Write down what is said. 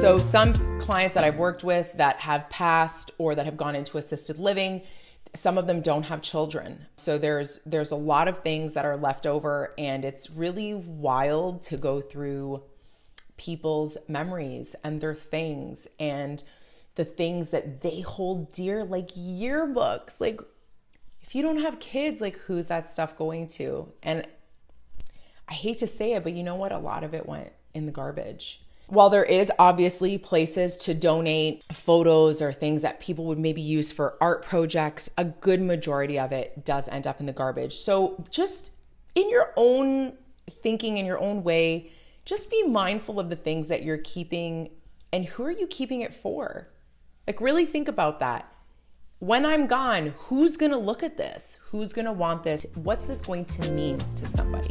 So, some clients that I've worked with that have passed or that have gone into assisted living, some of them don't have children. So there's there's a lot of things that are left over and it's really wild to go through people's memories and their things and the things that they hold dear like yearbooks. Like if you don't have kids, like who's that stuff going to? And I hate to say it, but you know what? A lot of it went in the garbage. While there is obviously places to donate photos or things that people would maybe use for art projects, a good majority of it does end up in the garbage. So just in your own thinking, in your own way, just be mindful of the things that you're keeping and who are you keeping it for? Like, really think about that. When I'm gone, who's gonna look at this? Who's gonna want this? What's this going to mean to somebody?